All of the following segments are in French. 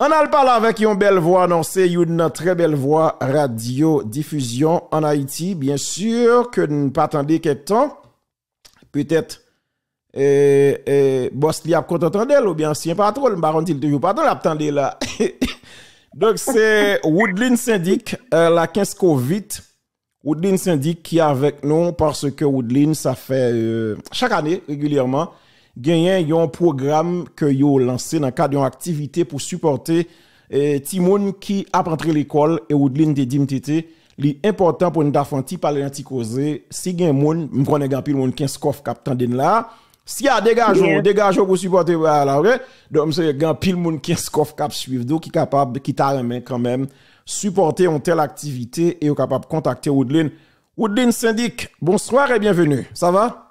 On a parlé avec une belle voix annoncée, une très belle voix radio diffusion en Haïti. Bien sûr que nous pas attendre quelques temps. Peut-être, eh, eh, boss li a content ou bien ancien patron, le baron dit toujours pas l'attendez là. Donc c'est Woodline Syndic, euh, la 15 Covid. Woodline Syndic qui est avec nous parce que Woodline, ça fait euh, chaque année régulièrement genyen yon programme que yo lancé dans le cadre d'une activité pour supporter eh, Timoun qui a rentré l'école et Woodline te dit m'tete li important pour nous d'afanti parler anti causer si gen moun m'konne gan pile moun 15 kof kap tanden là si y a dégage Yeah. dégage pour supporter là OK? Donc c'est gan pile moun 15 kof kap suivre donc qui capable qui t'a quand même supporter une telle activité et capable contacter Woodline Woodline syndic bonsoir et bienvenue ça va?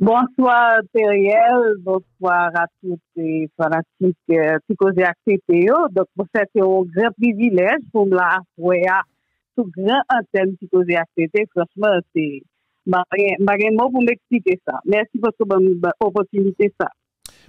Bonsoir Teriel, bonsoir à toutes les fanatiques euh, psychosés acceptés. Donc, c'est un grand privilège pour la à tout grand antenne psychosés acceptés. Franchement, c'est, rien mot pour m'expliquer ça. Merci pour cette opportunité ça.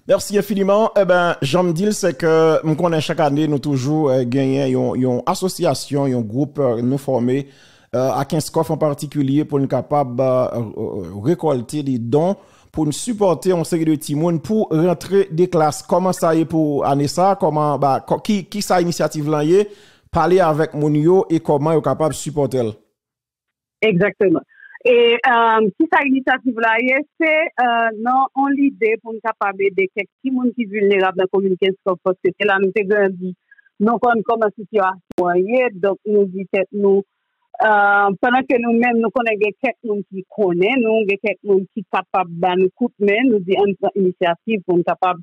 Merci infiniment. Eh ben, j'en me dis, c'est que nous connaissons chaque année, nous toujours euh, gagner une association, un groupe euh, nous formé Euh, à Kinskoff en particulier pour nous capable euh, euh, récolter des dons pour nous supporter une série de timon pour rentrer des classes. Comment ça y est pour Anessa? Comment, bah, qui, qui sa initiative là y est? Parler avec Monio et comment est capable de supporter elle? Exactement. Et euh, qui sa initiative là y est, c'est euh, non, on l'idée pour nous capable aider quelques timon qui vulnérables dans la commune Kinskoff parce que c'est là nous avons grandi. Nous connaissons comment la situation est, donc nous disons que nous euh, pendant que nous-mêmes nous connaissons quelques monde qui connaît, nous quelques monde qui capable de nous mais nous dit une initiative pour nous capable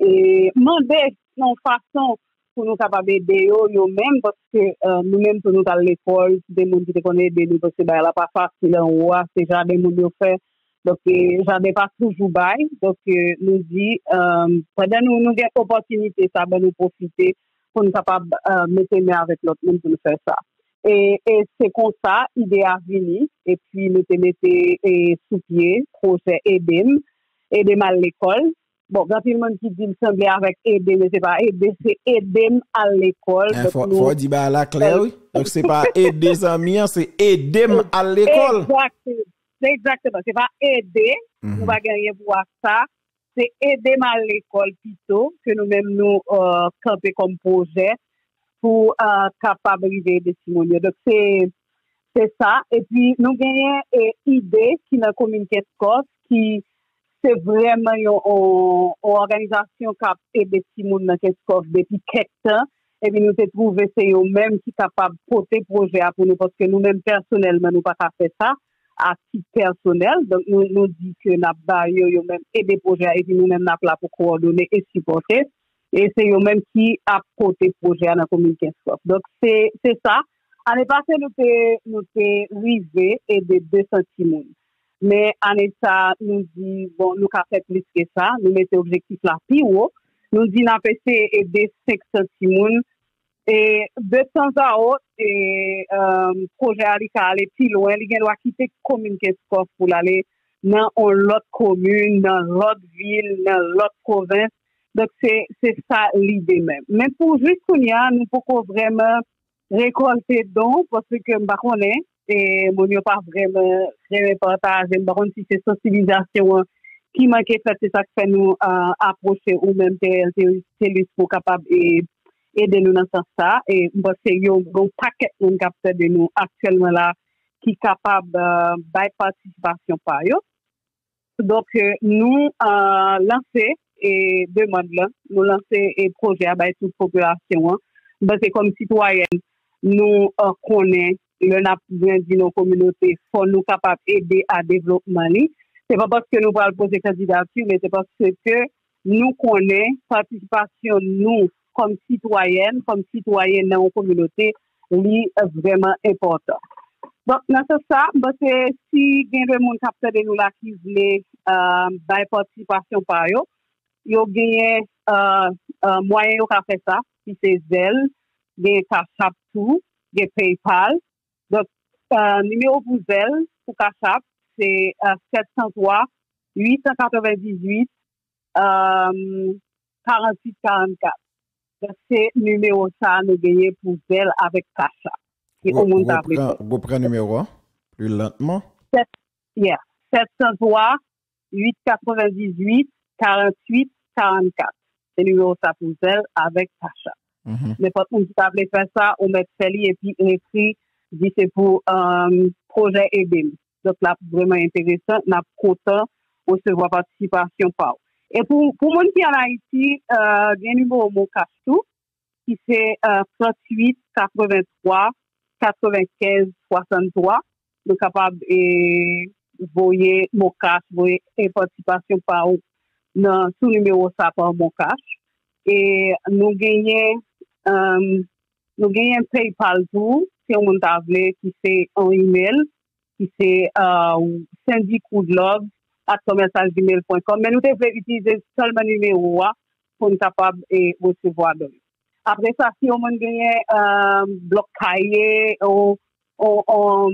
et demander non façon pour nous capables d'aider même parce que euh, nous-mêmes pour nous à l'école, des gens qui connaissent nous parce que ben, là pas facile en haut, c'est des gens qui fait. Donc, euh, j'en ai pas toujours bail. Donc, euh, nous dit, pendant nous, nous avons opportunité, ça va nous profiter pour nous capables euh, mettre avec l'autre nous. Et, c'est comme ça, l'idée a venu, et puis nous te et sous pied, projet EDEM, EDEM à l'école. Bon, quand il y a monde qui dit sembler avec EDEM, mais c'est pas EDEM, c'est EDEM à l'école. Il Donc, faut, nous- dire bah, la claire, oui. Donc, c'est pas aider des amis, hein, c'est aider à l'école. Exactement. C'est exactement. C'est pas aider, Mhm. nous va gagner pour ça. C'est aider à l'école plutôt que nous-mêmes nous euh, camper comme projet euh, capable d'aider des timoniers. Donc c'est c'est ça. Et puis nous gagnons une idée qui la communauté Corse qui c'est vraiment une, organisation qui a aidé Simon dans Keskov depuis quelques temps. Et puis nous avons trouvé c'est eux-mêmes qui sont capables de porter projet à pour nous parce que nous-mêmes personnellement nous pas qu'à faire ça à titre personnel. Donc nous nous dit que nous avons même aider projet et puis nous-mêmes nous là pour coordonner et c'est eux-mêmes qui a porté projet dans la communauté Keskov. Donc c'est ça. Année passée, nous t'es rivé et de 200 timons. Mais année ça, nous dit, bon, nous avons fait plus que ça. Nous mettons objectif là plus haut. Nous dit, nous avons essayé d'aider 500 timons. Et de temps à autre, et, euh, projet lui aller plus loin. Il doit quitter la commune Keskov pour aller dans l'autre commune, dans l'autre ville, dans l'autre province. Donc, c'est ça l'idée même. Mais pour juste qu'on y a, nous pouvons vraiment récolter dons parce que m'pa connaît et mon yo pas vraiment vraiment partager m'pa connaît si c'est sensibilisation hein, qui manque c'est ça qui fait nous euh, approcher ou même c'est pour capable et aider nous dans ce sens ça et m'pa c'est un paquet de capteur de nous actuellement là qui capable euh, by participation par yo donc euh, nous euh, lancer et demande là nous lancer et projet à toute population. Ben, c'est comme citoyenne nous connaissons le dans nos communautés, faut nous capables d'aider à développement. li. C'est pas parce que nous allons poser candidature, mais c'est parce que nous connaissons participation, nous, comme citoyennes, comme citoyennes dans nos communautés, li vraiment important. Donc, dans ce c'est si il y a des gens qui de veulent participation par eux, yo gagné euh, euh, moyen yo ka fait ça, si c'est Zelle, gen Kachap tout, gen PayPal. Donc, euh, numéro pour Zelle, pour Kachap, c'est euh, 703 898 euh, 48 44. c'est numéro ça nous gagner pour elle avec Kacha. Vous prenez numéro plus lentement. Yeah. 703 898 48 44. C'est le numéro ça pour elle avec Kacha. Mais pas on peut faire ça, on met Feli et puis écrit, dit c'est pour un euh, projet EBIM. Donc là, vraiment intéressant, n'a content recevoir participation par. Et pour, pour monde qui est en Haïti, euh, il y a un numéro mon cash tout, qui c'est euh, 38 83 95 63. Donc capable de voyer mon cash, voyer participation par mon cash. Et nous gagnons euh, nous gagnons PayPal si on t'a qui c'est un email, qui c'est euh, syndicoudlog at commerçalgmail.com. Mais nous devons utiliser seulement le numéro pour être capable de recevoir de Après ça, si on a un euh, bloc cahier, on, on, on,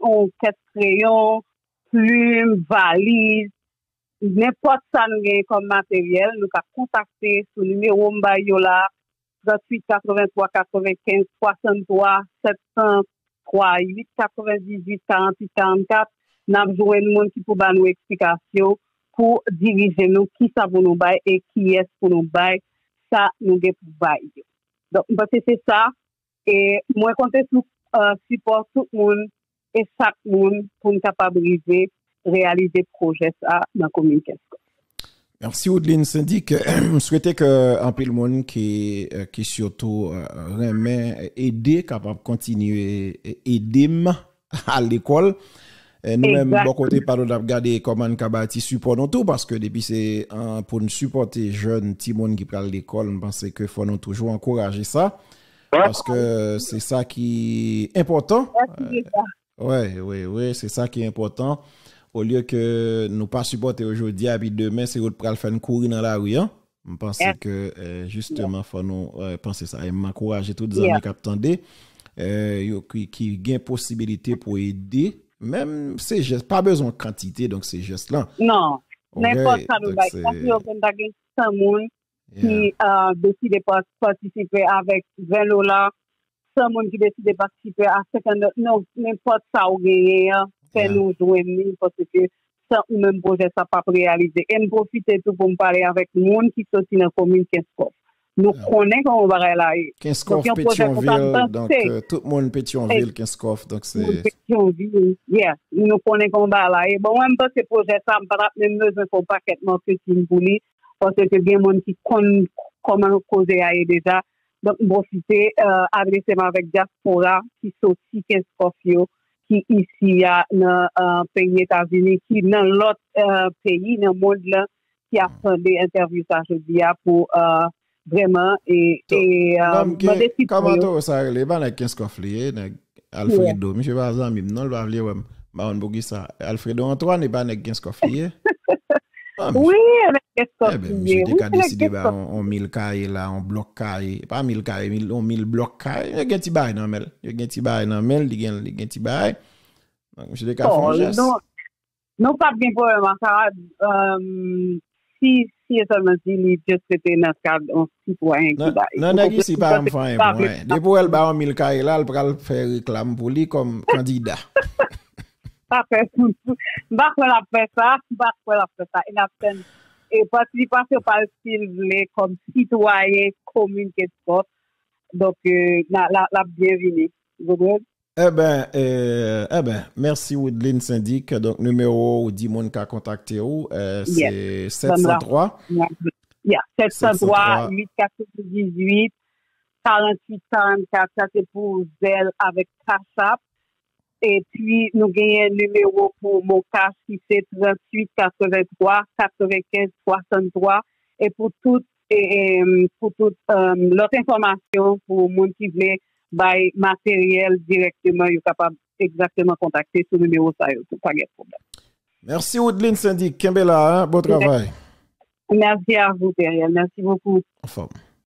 on, caisse crayon, plume, valise, n'importe ça nous gagne comme matériel, nous pouvons contacter sur le numéro Mbayola 38 83 95 63 703 8 98 48 44 n'a besoin de monde qui peut nous explication pour diriger nous qui ça pour nous bailler et qui est pour nous bailler. Ça nous devons pour bailler. Donc c'est ça. Et moi compter sur euh, support tout le monde et chaque monde pour nous capable de réaliser projet ça dans la communication Merci Oudline Syndic. Je souhaitais que un peu le monde qui euh, qui surtout euh, remet aider capable de continuer aider à l'école nous-mêmes, bon côté, par de regarder comment nous bâti support nous tout, parce que depuis c'est pour nous supporter jeunes, petits monde qui prennent l'école, je pense que faut nous toujours encourager ça. Parce que c'est ça qui est important. Oui, oui, oui, c'est ça qui est important. au lieu que nous pas supporter aujourd'hui et puis demain c'est autre pral faire courir dans la rue hein. Je pense yeah. que euh, justement yeah. faut nous euh, penser ça. Et m'encourager tous les amis qui attendent euh, qui qui ont possibilité pour aider. Même ces gestes pas besoin de quantité donc ces gestes là non n'importe quoi nous bague parce monde qui a euh, décidé de participer avec 20 dollars. 100 monde qui décide de participer à 50 non n'importe ça ou gagner fait nous jouer parce que ça ou même projet ça pas réalisé. Et nous profiter tout pour me parler avec le monde qui sont dans la commune Kinskov. Nous connaissons comment on va là. Kinskov, Pétionville, donc euh, tout le monde Pétionville, Kinskov, donc c'est... Pétionville, yeah. Nous connaissons comment on va là. Et bon, même pas ce projet ça, je pas même besoin pour paquet de petit pour lui, parce que il y a des gens qui connaissent comment causer à déjà. Donc, profiter, euh, adresser avec diaspora qui qui ici, dans le pays États-Unis, qui dans l'autre euh, pays, dans le monde là, qui a fait des interviews aujourd'hui pour... Euh, vraiment et et comment to ça les ban avec 15 cofflier Alfredo. Monsieur pas ami non le va vle ouais ba on bogi ça. Alfredo Antoine n'est pas avec 15 Ah, oui, avec les sorties. Eh ben, oui, décidé bah, on, on mille carrés là, on bloc carré, pas 1000 carrés, mille, on 1000 bloc carré. Il y a un petit bail dans mel, il y a un petit bail dans mel, il y a un petit bail. Donc monsieur Descartes oh, bon, fait un geste. Non, non pas bien pour moi ça euh, si si seulement si les juste c'était dans cadre on citoyen qui bail. Non, non, ici pas me faire un point. Bon, Depuis elle bah, on mille carrés là, elle pourra faire réclame pour lui comme candidat. Pas fait tout. On a fait ça, on a fait ça. Il a fait et participation par le comme citoyen commune qu'est-ce Donc, euh, la, la, la? Eh ben, eh, eh ben, merci Woodline Syndic. Donc, numéro ou 10 monde qui a contacté ou, euh, c'est 703. Yeah, 703 898 48 44. Ça, c'est pour Zelle avec Cash Et puis, nous gagnons un numéro pour mon cash qui c'est 38 83 95 63. Et pour toute, et, pour toute euh, l'autre information pour monde qui veut by matériel directement, vous capable exactement contacter ce numéro ça, pas de problème. Merci Woodline Syndic, Kimbella, hein? bon travail. Merci à vous, Périel. Merci beaucoup. En forme.